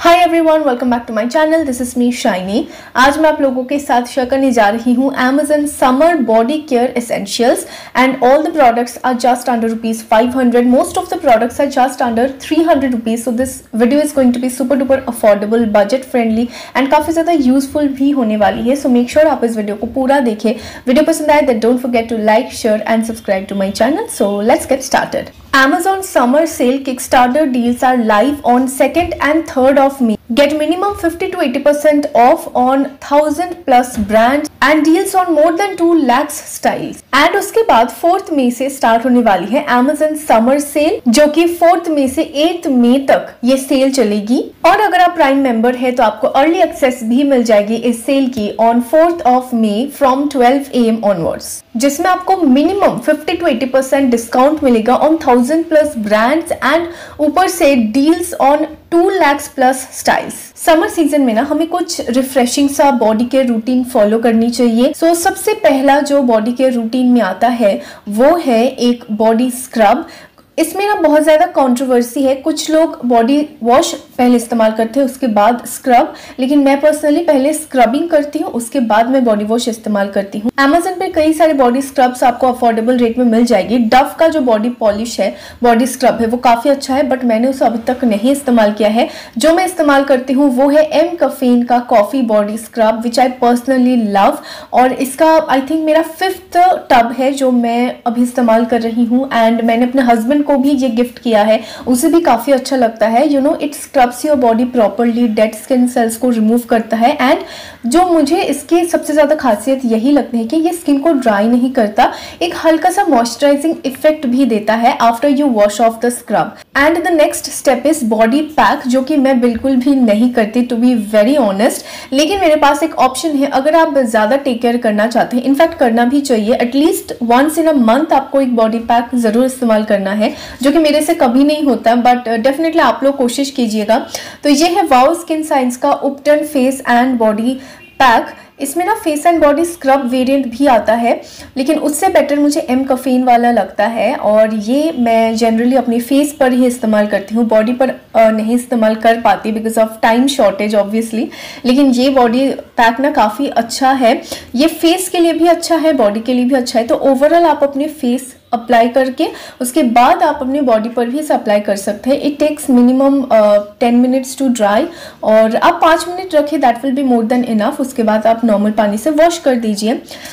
Hi everyone welcome back to my channel this is me Shiny आज मैं आप लोगों के साथ शेयर करने जा रही हूँ Amazon summer body care essentials and all the products are just under rupees 500 most of the products are just under 300 rupees so this video is going to be super duper affordable budget friendly and काफ़ी ज़्यादा useful भी होने वाली है. So make sure आप इस video को पूरा देखें. वीडियो पसंद आए that don't forget to like share and subscribe to my channel so let's get started Amazon summer sale Kickstarter deals are live on 2nd and 3rd of May. Get minimum 50 to 80% off on 1000 plus brands and deals on more than 2 lakhs styles. And उसके बाद 4th मई से start होने वाली है Amazon summer sale जो कि 4th मई से 8th मई तक ये सेल चलेगी और अगर आप प्राइम मेंबर है तो आपको अर्ली एक्सेस भी मिल जाएगी इस सेल की on fourth of May from 12 AM onwards जिसमें आपको मिनिमम 50 टू 80 परसेंट डिस्काउंट मिलेगा on thousand plus brands and ऊपर से deals on two lakhs plus styles summer season में ना हमें कुछ रिफ्रेशिंग सा बॉडी केयर रूटीन फॉलो करनी चाहिए। सो so, सबसे पहला जो बॉडी केयर रूटीन में आता है वो है एक बॉडी स्क्रब इसमें ना बहुत ज़्यादा कंट्रोवर्सी है। कुछ लोग बॉडी वॉश पहले इस्तेमाल करते हैं, उसके बाद स्क्रब लेकिन मैं पर्सनली पहले स्क्रबिंग करती हूँ, उसके बाद मैं बॉडी वॉश इस्तेमाल करती हूँ। अमेजन पे कई सारे बॉडी स्क्रब्स आपको अफोर्डेबल रेट में मिल जाएगी। डव का जो बॉडी पॉलिश है बॉडी स्क्रब है, वो काफ़ी अच्छा है बट मैंने उसे अभी तक नहीं इस्तेमाल किया है। जो मैं इस्तेमाल करती हूँ, वो है एम कफीन का coffee body scrub which I personally love और इसका आई थिंक मेरा फिफ्थ टब है, जो मैं अभी इस्तेमाल कर रही हूँ। एंड मैंने अपने हस्बैंड को भी ये गिफ्ट किया है। उसे भी काफ़ी अच्छा लगता है। You know it scrubs your body properly dead skin cells को रिमूव करता है। एंड जो मुझे इसकी सबसे ज़्यादा खासियत यही लगती है कि ये स्किन को ड्राई नहीं करता, एक हल्का सा मॉइस्चराइजिंग इफ़ेक्ट भी देता है after you wash off the scrub and the next step is body pack जो कि मैं बिल्कुल भी नहीं करती टू बी वेरी ऑनेस्ट लेकिन मेरे पास एक ऑप्शन है, अगर आप ज़्यादा टेक केयर करना चाहते हैं इनफैक्ट करना भी चाहिए at least once in a month आपको एक बॉडी पैक ज़रूर इस्तेमाल करना है, जो कि मेरे से कभी नहीं होता बट डेफिनेटली आप लोग कोशिश कीजिएगा। तो ये है वाओ स्किन साइंस का ubtan face and body pack इसमें ना face and body scrub variant भी आता है, लेकिन उससे बेटर मुझे एम कफीन वाला लगता है और ये मैं जनरली अपने फेस पर ही इस्तेमाल करती हूँ बॉडी पर नहीं इस्तेमाल कर पाती because of time shortage obviously लेकिन ये बॉडी पैक ना काफ़ी अच्छा है। ये फेस के लिए भी अच्छा है बॉडी के लिए भी अच्छा है तो ओवरऑल आप अपने फेस अप्लाई करके, उसके बाद आप अपने बॉडी पर भी इसे अप्लाई कर सकते हैं। It takes minimum ten minutes to dry और आप पाँच मिनट रखें that will be more than enough उसके बाद आप नॉर्मल पानी से वॉश कर दीजिए।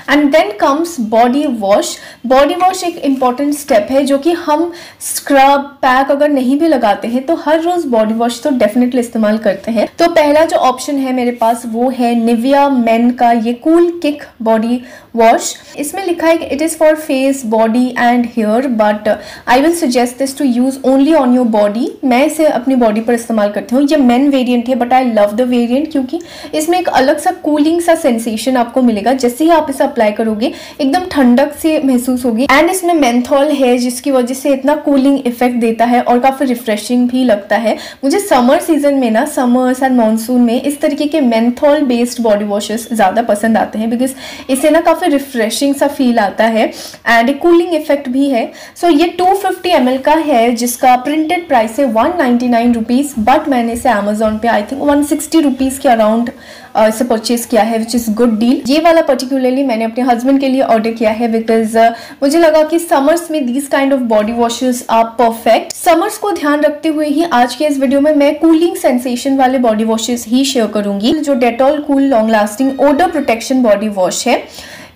And then comes body wash body wash एक इंपॉर्टेंट स्टेप है, जो कि हम स्क्रब पैक अगर नहीं भी लगाते हैं तो हर रोज बॉडी वॉश तो डेफिनेटली इस्तेमाल करते हैं। तो पहला जो ऑप्शन है मेरे पास, वो है निविया मेन का ये कूल किक बॉडी वॉश इसमें लिखा है कि it is for face body and hair but I will suggest this to use only on your body मैं इसे अपनी बॉडी पर इस्तेमाल करती हूँ। ये मेन वेरिएंट है but I love the variant क्योंकि इसमें एक अलग सा कूलिंग सा सेंसेशन आपको मिलेगा। जैसे ही आप इसे अप्लाई करोगे, एकदम ठंडक से महसूस होगी। एंड इसमें मेंथॉल है, जिसकी वजह से इतना कूलिंग इफ़ेक्ट देता है और काफ़ी रिफ्रेशिंग भी लगता है। मुझे समर सीज़न में ना समर्स एंड मानसून में इस तरीके के मेंथॉल बेस्ड बॉडी वॉशेस ज़्यादा पसंद आते हैं। बिकॉज़ इसे ना काफ़ी रिफ्रेशिंग सा फील आता है। एंड कूलिंग इफ़ेक्ट भी है। सो so, ये 250 फिफ्टी का है जिसका प्रिंटेड प्राइस है वन नाइन्टी बट मैंने इसे अमेजोन पे आई थिंक वन सिक्सटी के अराउंड इसे परचेज किया है विच इज़ गुड डील ये वाला पर्टिकुलरली मैंने अपने हस्बैंड के लिए ऑर्डर किया है बिकॉज़ uh, मुझे लगा कि समर्स में these kind of body washes are perfect summers को ध्यान रखते हुए ही आज के इस वीडियो में मैं कूलिंग सेंसेशन वाले बॉडी वॉशेज ही शेयर करूँगी जो Dettol cool long lasting odour protection body wash है।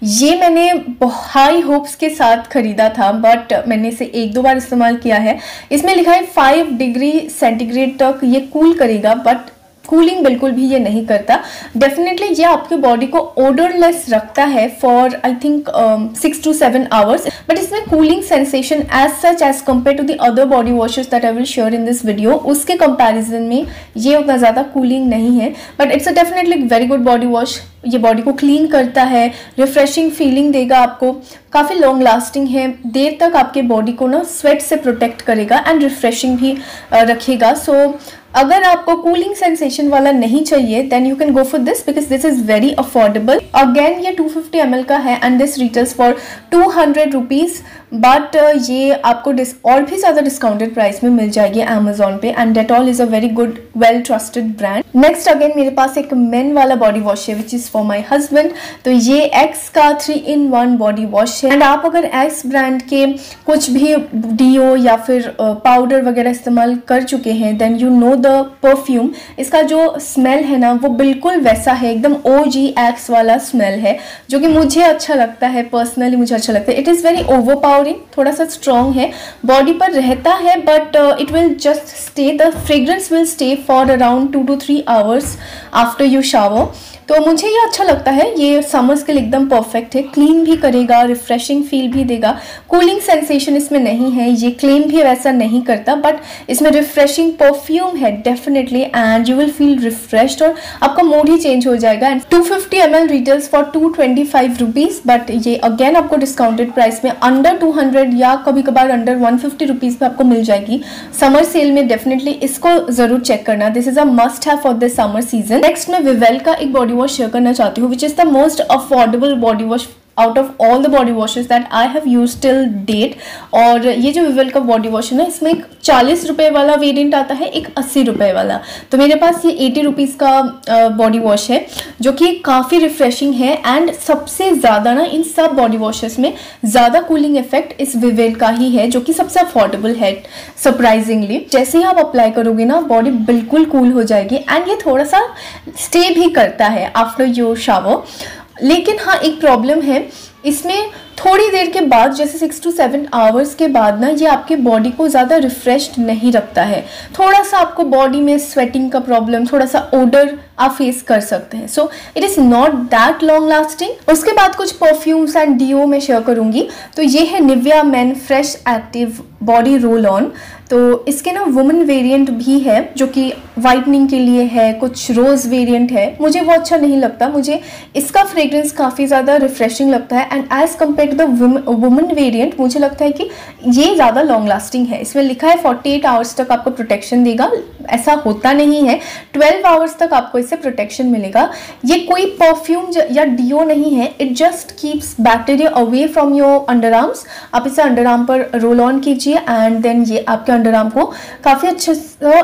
ये मैंने हाई होप्स के साथ खरीदा था बट मैंने इसे एक दो बार इस्तेमाल किया है। इसमें लिखा है फाइव डिग्री सेंटीग्रेड तक ये कूल करेगा बट कूलिंग बिल्कुल भी ये नहीं करता। डेफिनेटली ये आपके बॉडी को ओडरलेस रखता है for I think six to seven hours but इसमें cooling sensation as such as compare to the other body washes that I will share in this video उसके कंपैरिजन में ये उतना ज़्यादा कूलिंग नहीं है। But it's a definitely very good body wash ये body को क्लीन करता है रिफ्रेशिंग फीलिंग देगा आपको। काफ़ी लॉन्ग लास्टिंग है। देर तक आपके बॉडी को ना स्वेट से प्रोटेक्ट करेगा एंड रिफ्रेशिंग भी रखेगा। सो so, अगर आपको कूलिंग सेंसेशन वाला नहीं चाहिए then you can go for this because this is very affordable again ये 250 फिफ्टी का है and this retails for two hundred rupees but ये आपको और भी ज़्यादा डिस्काउंटेड प्राइस में मिल जाएगी अमेजोन पे and Dettol is a very good well trusted brand next again मेरे पास एक मेन वाला बॉडी वॉश है which is for my husband तो ये एक्स का three in one body wash है. एंड आप अगर एक्स ब्रांड के कुछ भी डीओ या फिर पाउडर वगैरह इस्तेमाल कर चुके हैं then you know the perfume इसका जो स्मेल है ना, वो बिल्कुल वैसा है, एकदम ओ जी एक्स वाला स्मेल है, जो कि मुझे अच्छा लगता है पर्सनली मुझे अच्छा लगता है. It is very overpowering थोड़ा सा स्ट्रॉन्ग है। बॉडी पर रहता है but it will just stay the fragrance will stay for around two two three hours after you shower तो मुझे ये अच्छा लगता है, ये समर्स के लिए एकदम परफेक्ट है। क्लीन भी करेगा रिफ्रेशिंग फील भी देगा। कूलिंग सेंसेशन इसमें नहीं है, ये क्लेम भी वैसा नहीं करता बट इसमें रिफ्रेशिंग परफ्यूम है definitely and you will feel refreshed और आपका मूड ही चेंज हो जाएगा। And two fifty M L retails for two twenty five rupees but ये अगेन आपको डिस्काउंटेड प्राइस में अंडर टू हंड्रेड या कभी कभार अंडर वन फिफ्टी रुपीज़ में आपको मिल जाएगी। समर सेल में डेफिनेटली इसको ज़रूर चेक करना। दिस इज़ अ मस्ट है for this summer season next में विवेल का एक बॉडी वॉश शेयर करना चाहती हूँ which is the most affordable body wash out of all the body washes that I have use till date और ये जो विवेल का बॉडी वॉश है ना, इसमें एक चालीस रुपये वाला वेरिएंट आता है, एक अस्सी रुपये वाला। तो मेरे पास ये एटी रुपीज़ का बॉडी वॉश है, जो कि काफ़ी रिफ्रेशिंग है एंड सबसे ज़्यादा ना इन सब बॉडी वॉशेस में ज़्यादा कूलिंग इफ़ेक्ट इस विवेल का ही है, जो कि सबसे अफोर्डेबल है सरप्राइजिंगली जैसे ही आप अप्लाई करोगे ना बॉडी बिल्कुल कूल हो जाएगी एंड ये थोड़ा सा स्टे भी करता है आफ्टर योर शावर लेकिन हाँ एक प्रॉब्लम है। इसमें थोड़ी देर के बाद, जैसे सिक्स टू सेवन आवर्स के बाद ना, ये आपके बॉडी को ज़्यादा रिफ्रेश्ड नहीं रखता है। थोड़ा सा आपको बॉडी में स्वेटिंग का प्रॉब्लम थोड़ा सा ओडर आप फेस कर सकते हैं। So it is not that long lasting उसके बाद कुछ परफ्यूम्स एंड डीओ में शेयर करूँगी। तो ये है Nivea men fresh active body roll on तो इसके ना वुमेन वेरिएंट भी है, जो कि वाइटनिंग के लिए है, कुछ रोज़ वेरिएंट है। मुझे वो अच्छा नहीं लगता। मुझे इसका फ्रेग्रेंस काफ़ी ज़्यादा रिफ्रेशिंग लगता है। And as compare to the women variant मुझे लगता है कि ये ज़्यादा लॉन्ग लास्टिंग है। इसमें लिखा है 48 आवर्स तक आपको प्रोटेक्शन देगा। ऐसा होता नहीं है। 12 आवर्स तक आपको इससे प्रोटेक्शन मिलेगा। ये कोई परफ्यूम या डीओ नहीं है। It just keeps bacteria away from your underarms आप इसे अंडर आर्म पर रोल ऑन कीजिए। एंड देन ये आपके अंडर आर्म को काफ़ी अच्छे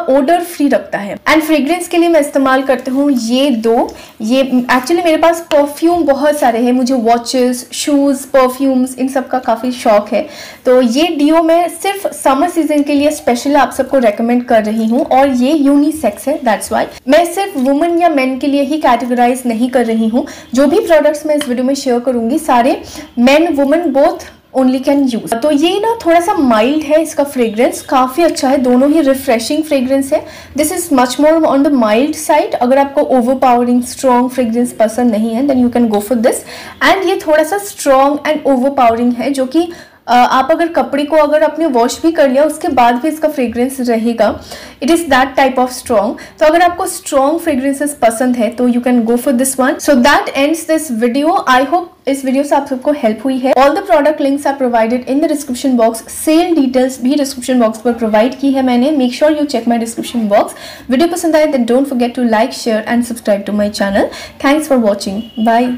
ओडर फ्री रखता है। एंड फ्रेग्रेंस के लिए मैं इस्तेमाल करती हूँ ये दो। ये एक्चुअली मेरे पास परफ्यूम बहुत सारे हैं। मुझे वॉचेस शूज़ परफ्यूम्स इन सब का काफ़ी शौक है। तो ये डीओ मैं सिर्फ़ समर सीज़न के लिए स्पेशल आप सबको रेकमेंड कर रही हूँ। और ये यूनिसेक्स है दैट्स वाई मैं सिर्फ़ वुमेन या मेन के लिए ही कैटेगराइज नहीं कर रही हूँ। जो भी प्रोडक्ट्स मैं इस वीडियो में शेयर करूँगी, सारे men women both only can use तो ये ना थोड़ा सा माइल्ड है इसका फ्रेग्रेंस काफ़ी अच्छा है. दोनों ही रिफ्रेशिंग फ्रेग्रेंस है. This is much more on the mild side अगर आपको ओवर पावरिंग स्ट्रॉन्ग फ्रेग्रेंस पसंद नहीं है then you can go for this and ये थोड़ा सा स्ट्रॉन्ग एंड ओवर पावरिंग है, जो कि आप अगर कपड़े को अगर आपने वॉश भी कर लिया, उसके बाद भी इसका फ्रेग्रेंस रहेगा। It is that type of strong तो अगर आपको स्ट्रॉन्ग फ्रेग्रेंसेस पसंद है तो you can go for this one so that ends this video I hope इस वीडियो से आप सबको हेल्प हुई है। All the product links are provided in the description box sale details भी डिस्क्रिप्शन बॉक्स पर प्रोवाइड की है मैंने। Make sure you check my description box video पसंद आए then don't forget to like share and subscribe to my channel thanks for watching bye